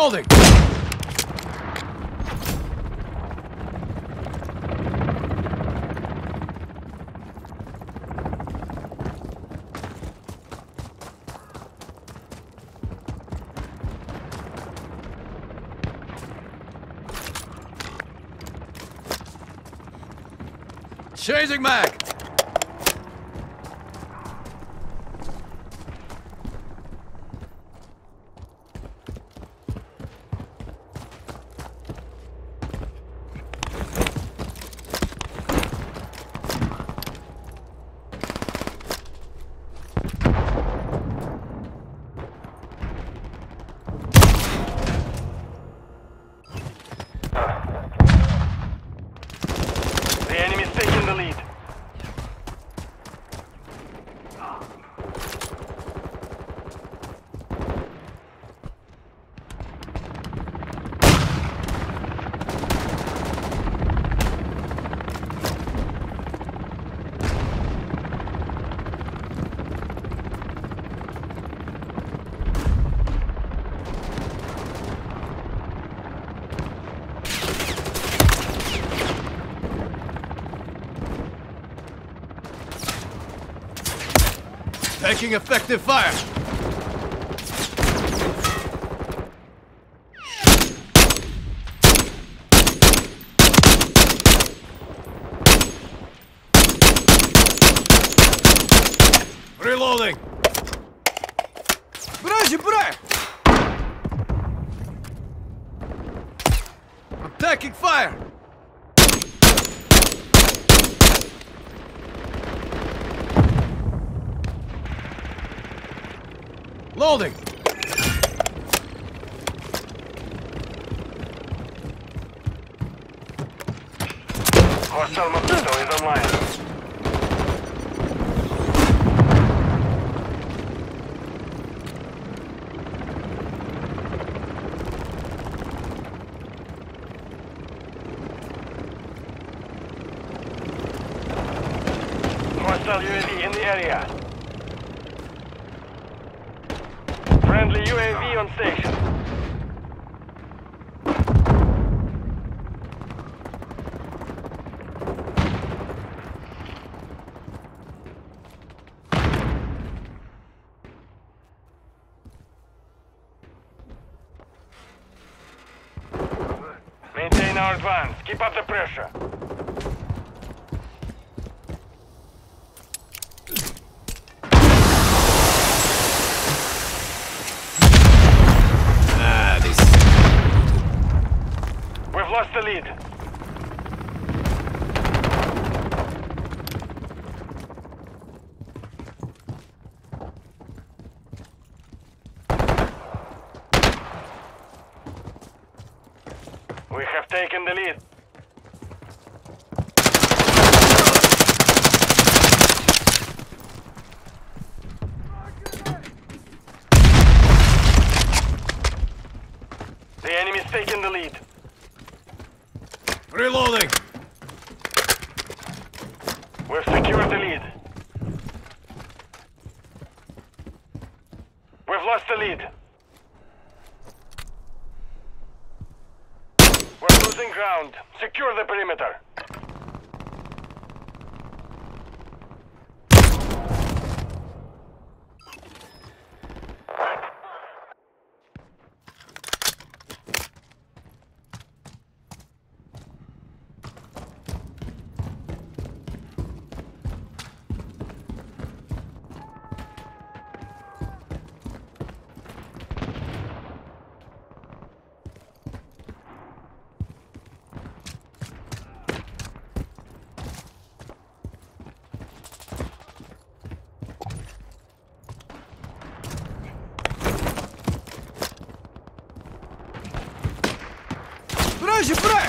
Loading! Changing mag! The enemy's taking the lead Taking effective fire! Reloading! Брази, бра! I'm taking fire! Loading! Hostile Mosquito is online. Hostile UAV in the area. Friendly UAV on station. Maintain our advance. Keep up the pressure. Ah, this... We've lost the lead. We have taken the lead. The enemy's taken the lead. Reloading! We've secured the lead. We've lost the lead. We're losing ground. Secure the perimeter. Товарищи, враг!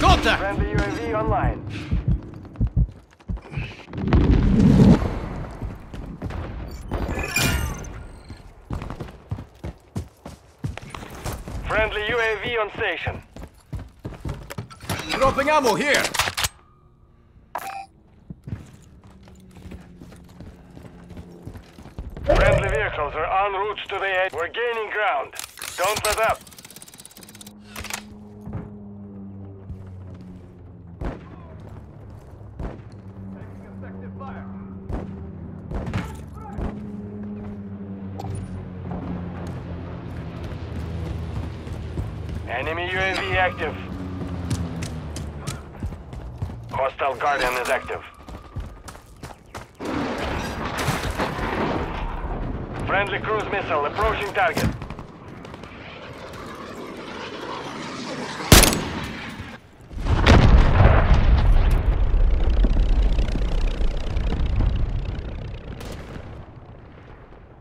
Contact! Friendly UAV online. Friendly UAV on station. Dropping ammo here. Friendly vehicles are en route to the edge. We're gaining ground. Don't let up. Enemy UAV active. Hostile Guardian is active. Friendly cruise missile approaching target.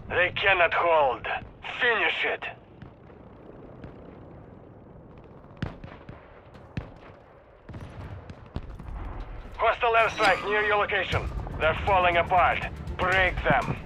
They cannot hold. Finish it. Hostile airstrike near your location. They're falling apart. Break them.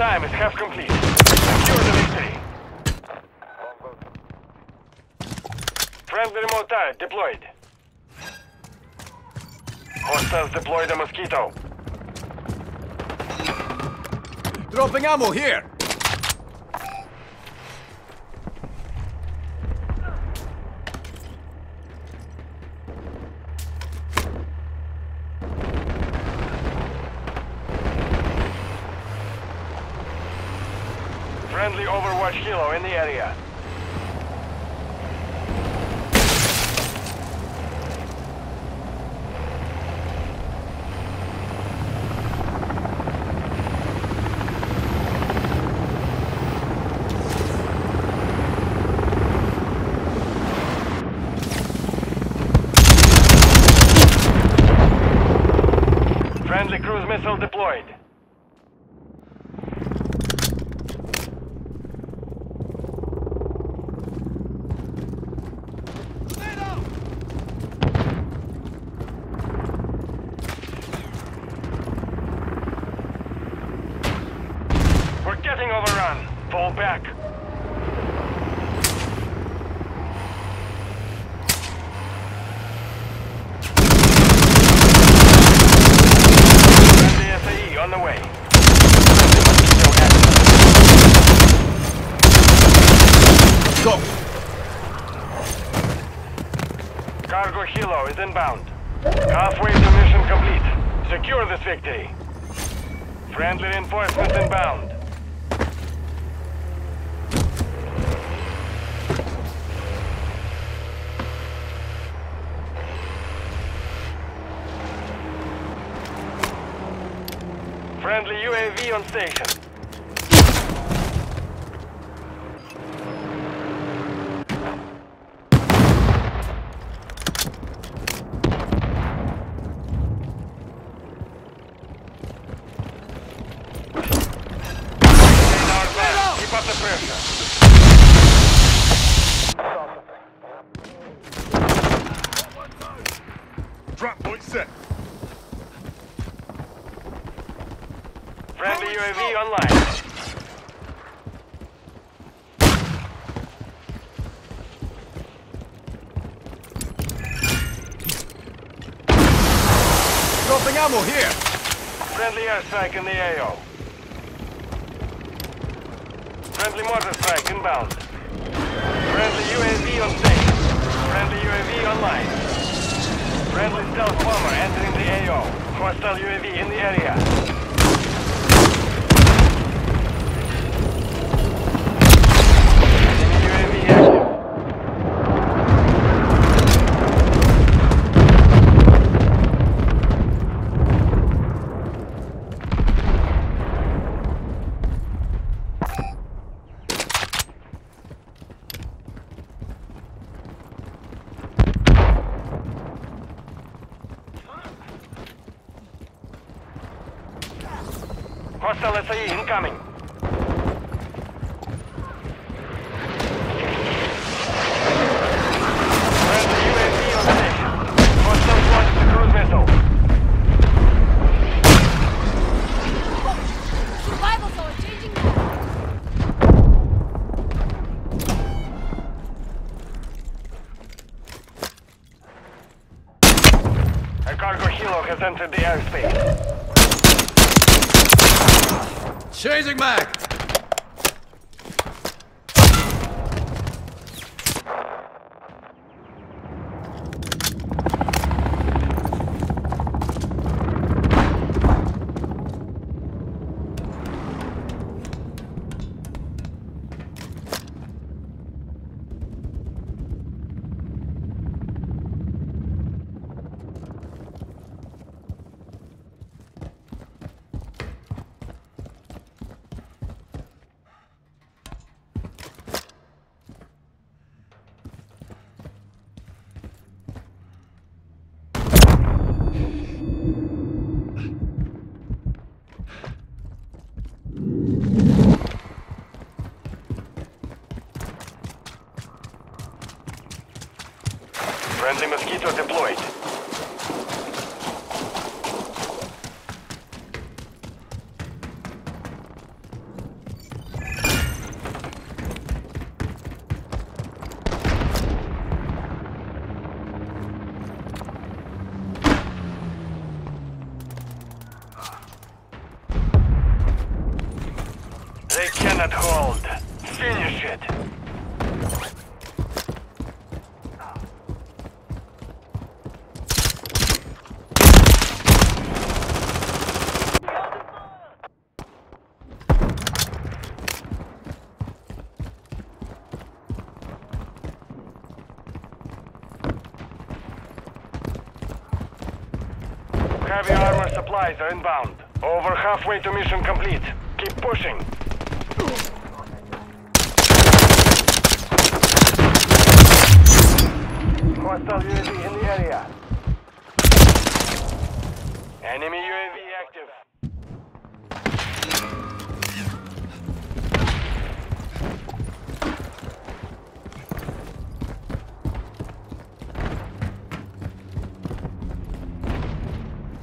Time is half complete. Secure the victory. Friendly turret deployed. Hostiles deploy the Mosquito. Dropping ammo here. Friendly Overwatch Kilo in the area. Friendly cruise missile deployed. We're getting overrun. Fall back. On the way. Still active. Go. Cargo helo is inbound. Halfway to mission complete. Secure this victory. Friendly reinforcements inbound. Friendly UAV on station. Maintain our advance. Keep up the pressure. Drop point set. Friendly UAV online. Dropping ammo here. Friendly airstrike in the AO. Friendly mortar strike inbound. Friendly UAV on station. Friendly UAV online. Friendly stealth bomber entering the AO. Hostile UAV in the area. Enemy UAV active. Hostile SAE incoming. Friendly UAV on station. Hostile launched the cruise missile. Survival zone changing now. A cargo helo has entered the airspace. Chasing mag! Friendly mosquito deployed. They cannot hold. Finish it. Heavy armor supplies are inbound. Over halfway to mission complete. Keep pushing. Hostile UAV in the area.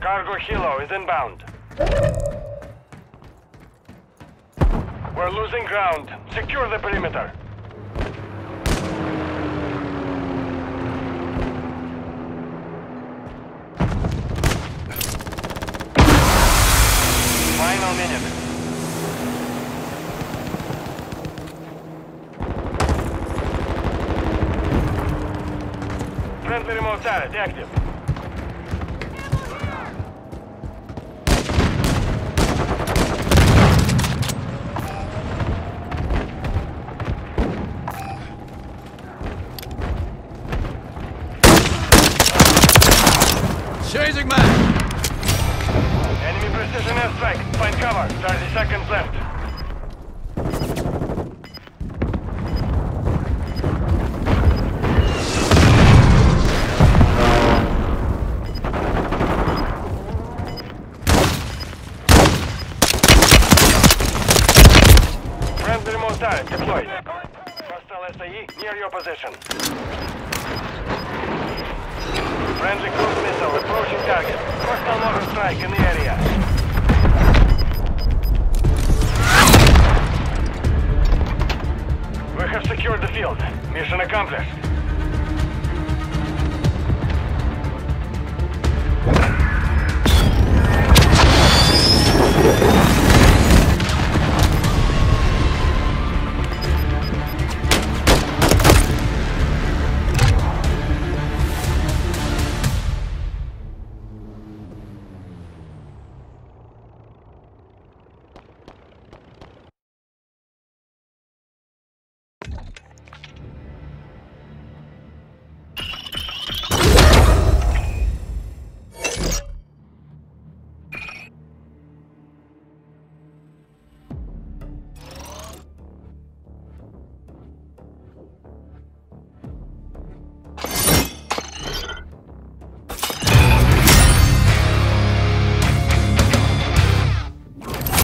Cargo helo is inbound. We're losing ground. Secure the perimeter. Final minute. Friendly remote turret active. Cover. 30 seconds left. Mission accomplished.